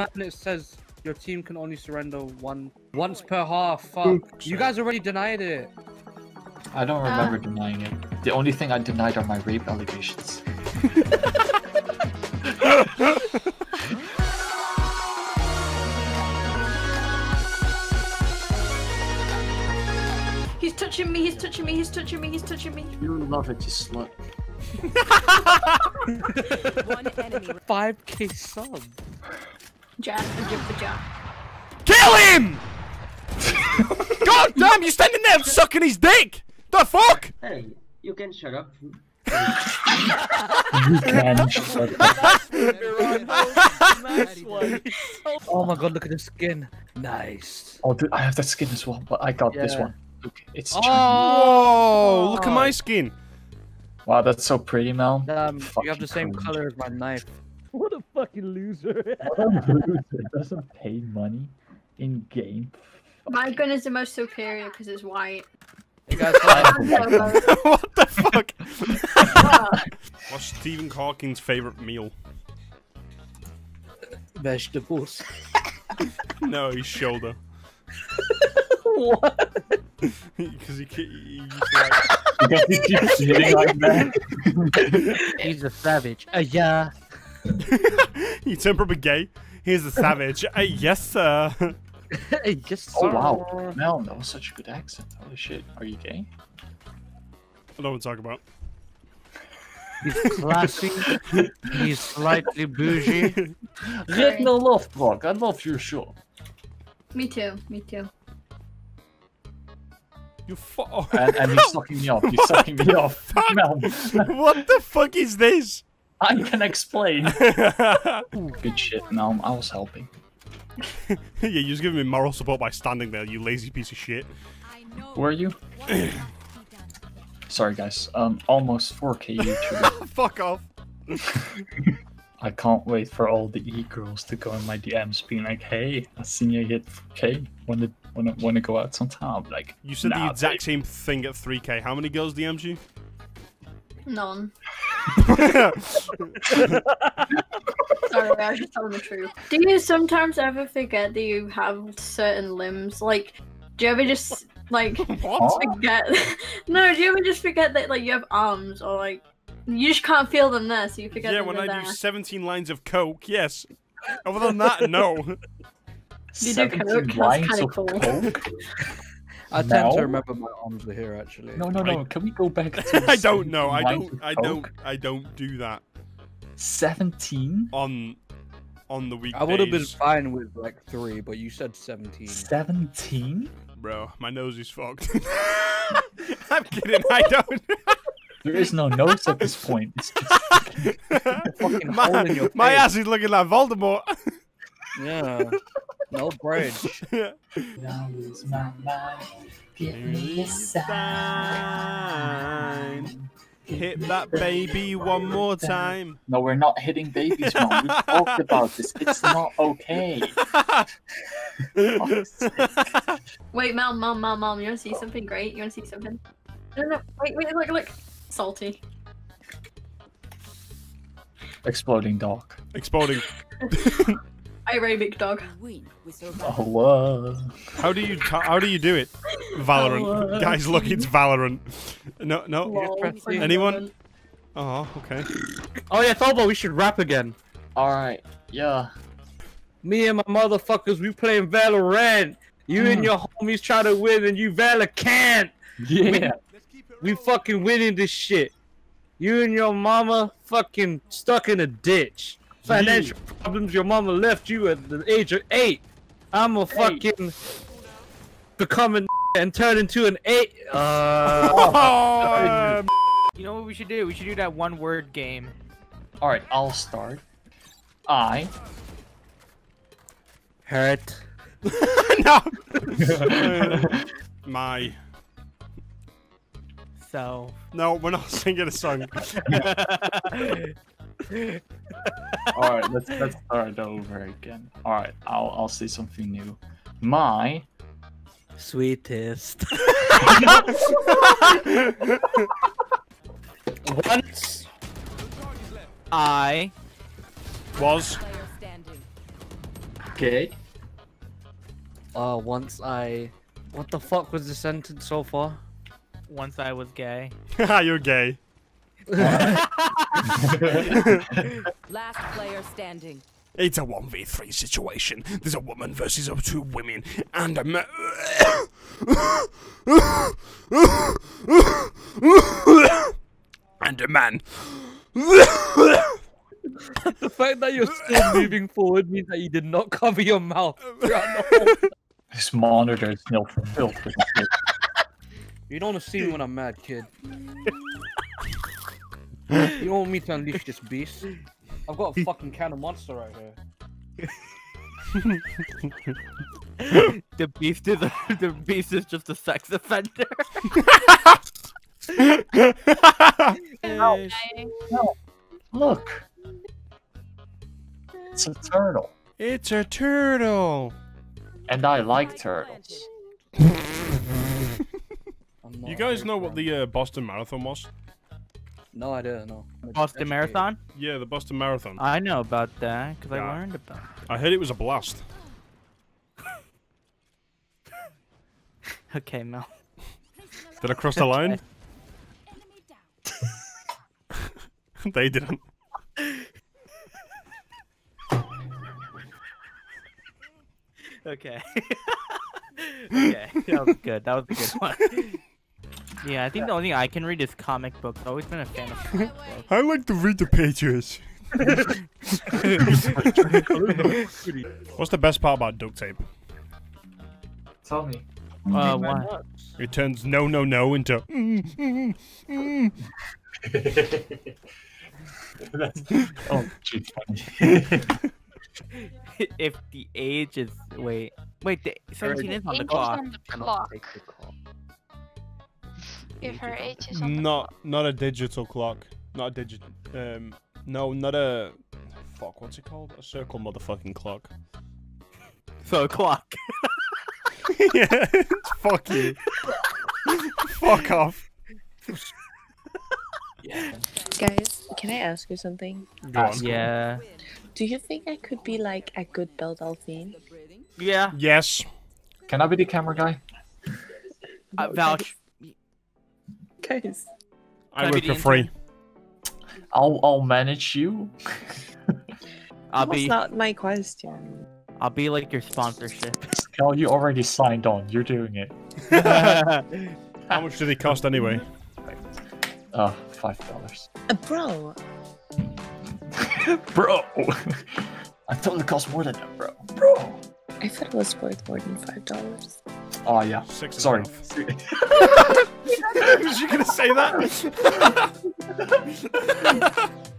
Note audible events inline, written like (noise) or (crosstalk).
man, it says your team can only surrender one once per half. Fuck. You guys already denied it. I don't remember uh. denying it. The only thing I denied are my rape allegations. (laughs) He's touching me, he's touching me, he's touching me, he's touching me. You love it, you slut. (laughs) (laughs) One enemy. 5k sub. Jab, jab, jab. Kill him! (laughs) God damn, you standing there sucking his dick! The fuck? Hey, you can shut up. You can shut up. (laughs) Oh my god, look at the skin. Nice. Oh, dude, I have that skin as well, but I got this one. Look, it's Oh. Chinese. Oh, look at my skin. Wow, that's so pretty, Mel. Um, you have the same cringe. color as my knife. What a fucking (laughs) loser. It doesn't pay money in game. My gun is the most superior because it's white. You guys (laughs) I'm so low. (laughs) what the fuck? What's Stephen Hawking's favorite meal? vegetables. No, his shoulder. what? Because he, he, he used to like... Because he keeps hitting like that. He's a savage. Uh, yeah. (laughs) you turn proper gay. He's a savage. Uh, yes, sir. (laughs) Just Oh wow, Mel, that was such a good accent. Holy shit, are you gay? I don't want to talk about. He's classy. He's slightly bougie. Red no love, Brock. I love your show. Me too, me too. You fu- oh. (laughs) And, and he's sucking me off. He's sucking me off. Mel, What the fuck is this? I can explain. (laughs) Good shit, Mel. I was helping. (laughs) yeah, you're just giving me moral support by standing there, you lazy piece of shit. Where are you? Sorry, guys. Um, almost 4K YouTuber. (laughs) Fuck off. I can't wait for all the e-girls to go in my DMs being like, "Hey, I seen you hit 4K. Wanna wanna wanna go out sometime?" Like, You said the nah, exact same thing at 3k. How many girls DM'd you? None. (laughs) Sorry, I was just telling the truth. Do you sometimes ever forget that you have certain limbs? Like, do you ever just like (laughs) What? forget? (laughs) no, do you ever just forget that like you have arms or like you just can't feel them there, so you forget. Yeah, when I there. do 17 lines of coke, yes. Other than that, no. You do 17 coke, that's lines kinda of cool. Coke? I tend No. to remember my arms were here actually. No, no, no. Can we go back to? (laughs) I don't know. I don't. I don't. I don't do that 17? on on the weekdays. I would have been fine with like three, but you said 17. 17? Bro, my nose is fucked. (laughs) I'm kidding. I don't. There is no nose at this point. It's just (laughs) fucking hole in my, your my ass is looking like Voldemort. Yeah. No bridge. (laughs) Now lose my mind. Give me a sign. Hit that baby one more time. No, we're not hitting babies, mom. We (laughs) talked about this. It's not okay. (laughs) Wait, Mom, Mom, Mom, Mom, you wanna see something great? You wanna see something? No, no, wait, wait, look, look. Salty. Exploding dog. Exploding. Arabic dog. Win. How do you how do you do it? Valorant. Guys, look, it's Valorant. No, no. Lol, Anyone? Oh, okay. Oh yeah, Thoboo, we should rap again. Alright, yeah. Me and my motherfuckers, we playing Valorant. You and Mm. your homies try to win and you Valor can't. Yeah. We fucking winning this shit. You and your mama fucking stuck in a ditch. Financial problems, your mama left you at the age of eight. I'm a fucking becoming (laughs) and turn into an eight. Uh, Oh, (laughs) (laughs) You know what we should do? We should do that one word game. Alright, I'll start. I. hurt. no. My. So No, we're not singing a song. Alright, let's let's start over again. Alright, I'll I'll say something new. My Sweetest. Once. I Was. Player standing. gay? Uh, once I. What the fuck was the sentence so far? Once I was gay. (laughs) You're gay. Last player standing. It's a 1v3 situation. There's a woman versus a two women and a man. and a man. The fact that you're still moving forward means that you did not cover your mouth throughout the whole. This monitor is still filled with shit. You don't want to see me when I'm mad, kid. You don't want me to unleash this beast. I've got a (laughs) fucking can of monster right here. (laughs) The beast is a, (laughs) the beast is just a sex offender. Look! It's a turtle. it's a turtle. And I like turtles. You guys know what the uh, Boston Marathon was? No idea, no. I'm Boston. Marathon? Yeah, the Boston Marathon. I know about that because Yeah. I learned about it. I heard it was a blast. (laughs) Okay, Mel. Did I cross the line? (laughs) (laughs) they didn't. Okay. okay, that was good. That was a good one. Yeah, I think the only thing I can read is comic books. I've always been a fan of comic books. I like to read the pages. (laughs) What's the best part about duct tape? Tell me. Uh, what? It turns no, no, no into. mm, mm, mm. oh, gee, funny. (laughs) if the age is wait, wait, the 17 is on the clock. on the clock. Take the call. If her age is on the Not, not a digital clock. Not a digit. Um, no, not a. Fuck, what's it called? A circle motherfucking clock. So clock. (laughs) yeah, fuck you. fuck off. Yeah. Guys, can I ask you something? Go on. Yeah. Do you think I could be like a good Belle Delphine? Yeah. Yes. Can I be the camera guy? Uh, vouch. Guys. I I work for free. I'll I'll manage you. I'll That's be. not my question. I'll be like your sponsorship. Cal, you already signed on. You're doing it. (laughs) How much do they cost anyway? Uh, five dollars. Uh, bro, (laughs) Bro! (laughs) I thought it cost more than that, bro. Bro! I thought it was worth more than five dollars. Oh, yeah. Six. Sorry. (laughs) (laughs) Was you gonna say that? (laughs)